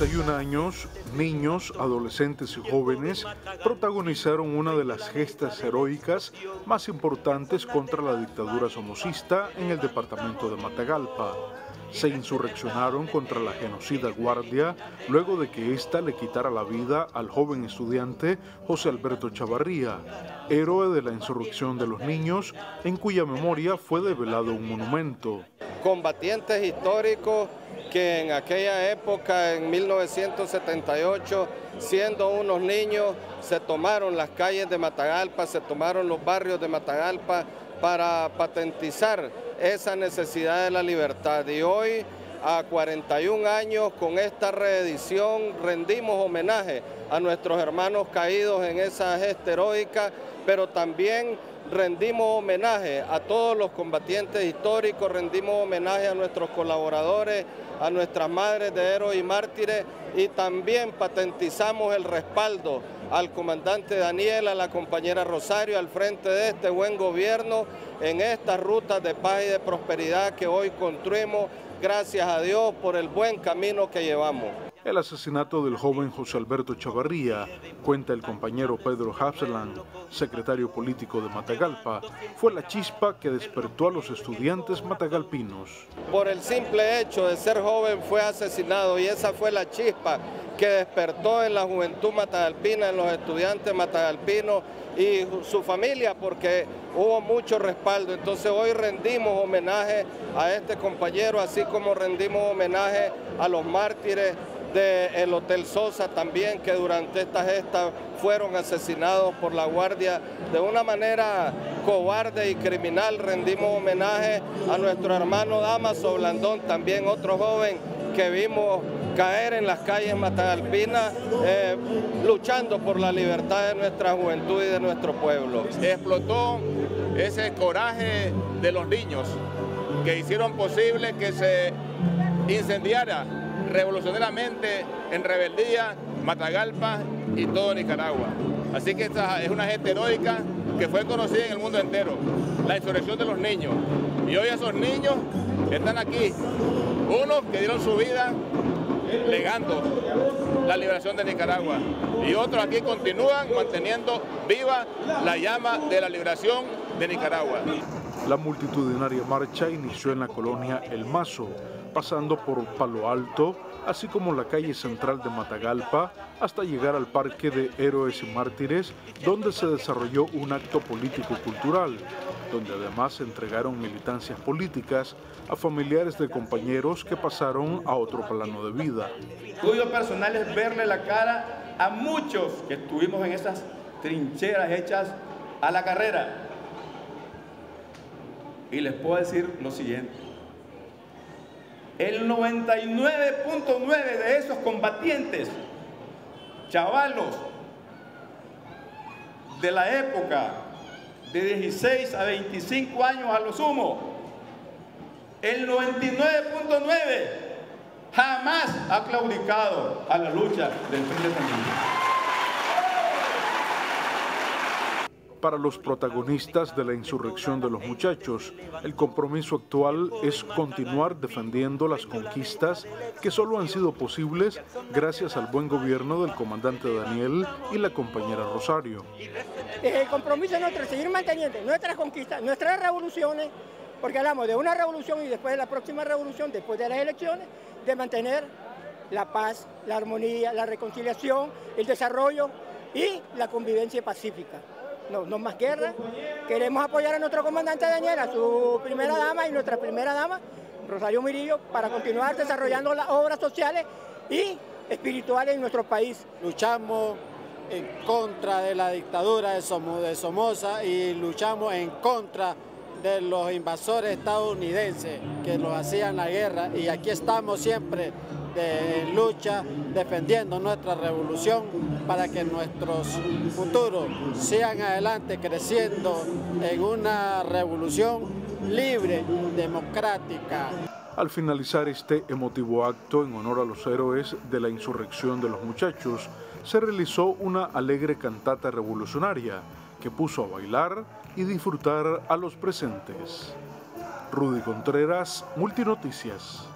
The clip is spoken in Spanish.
41 años, niños, adolescentes y jóvenes protagonizaron una de las gestas heroicas más importantes contra la dictadura somocista en el departamento de Matagalpa. Se insurreccionaron contra la genocida guardia luego de que ésta le quitara la vida al joven estudiante José Alberto Chavarría, héroe de la insurrección de los niños, en cuya memoria fue develado un monumento. Combatientes históricos que en aquella época, en 1978, siendo unos niños, se tomaron las calles de Matagalpa, se tomaron los barrios de Matagalpa para patentizar esa necesidad de la libertad. Y hoy, a 41 años, con esta reedición, rendimos homenaje a nuestros hermanos caídos en esa gesta heroica, pero también rendimos homenaje a todos los combatientes históricos, rendimos homenaje a nuestros colaboradores, a nuestras madres de héroes y mártires y también patentizamos el respaldo al comandante Daniel, a la compañera Rosario, al frente de este buen gobierno en estas rutas de paz y de prosperidad que hoy construimos, gracias a Dios por el buen camino que llevamos. El asesinato del joven José Alberto Chavarría, cuenta el compañero Pedro Hapseland, secretario político de Matagalpa, fue la chispa que despertó a los estudiantes matagalpinos. Por el simple hecho de ser joven fue asesinado y esa fue la chispa que despertó en la juventud matagalpina, en los estudiantes matagalpinos y su familia, porque hubo mucho respaldo. Entonces hoy rendimos homenaje a este compañero, así como rendimos homenaje a los mártires del Hotel Sosa también, que durante esta gesta fueron asesinados por la Guardia de una manera cobarde y criminal. Rendimos homenaje a nuestro hermano Damaso Blandón, también otro joven que vimos caer en las calles matagalpinas eh, luchando por la libertad de nuestra juventud y de nuestro pueblo. Explotó ese coraje de los niños que hicieron posible que se incendiara revolucionariamente en rebeldía Matagalpa y todo Nicaragua. Así que esta es una gente heroica que fue conocida en el mundo entero, la insurrección de los niños. Y hoy esos niños están aquí, unos que dieron su vida legando la liberación de Nicaragua y otros aquí continúan manteniendo viva la llama de la liberación de Nicaragua. La multitudinaria marcha inició en la colonia El Mazo, pasando por Palo Alto, así como la calle central de Matagalpa, hasta llegar al Parque de Héroes y Mártires, donde se desarrolló un acto político-cultural, donde además se entregaron militancias políticas a familiares de compañeros que pasaron a otro plano de vida. Tuyo personal es verle la cara a muchos que estuvimos en esas trincheras hechas a la carrera. Y les puedo decir lo siguiente. El 99.9 de esos combatientes, chavalos de la época de 16 a 25 años a lo sumo, el 99.9 jamás ha claudicado a la lucha del Frente Sandinista. Para los protagonistas de la insurrección de los muchachos, el compromiso actual es continuar defendiendo las conquistas que solo han sido posibles gracias al buen gobierno del comandante Daniel y la compañera Rosario. El compromiso nuestro es seguir manteniendo nuestras conquistas, nuestras revoluciones, porque hablamos de una revolución y después de la próxima revolución, después de las elecciones, de mantener la paz, la armonía, la reconciliación, el desarrollo y la convivencia pacífica no, más guerra. Queremos apoyar a nuestro comandante Daniel, a su primera dama y nuestra primera dama, Rosario Mirillo, para continuar desarrollando las obras sociales y espirituales en nuestro país. Luchamos en contra de la dictadura de Somoza y luchamos en contra de los invasores estadounidenses que nos hacían la guerra y aquí estamos siempre de lucha defendiendo nuestra revolución para que nuestros futuros sigan adelante creciendo en una revolución libre, democrática. Al finalizar este emotivo acto en honor a los héroes de la insurrección de los muchachos, se realizó una alegre cantata revolucionaria que puso a bailar y disfrutar a los presentes. Rudy Contreras, Multinoticias.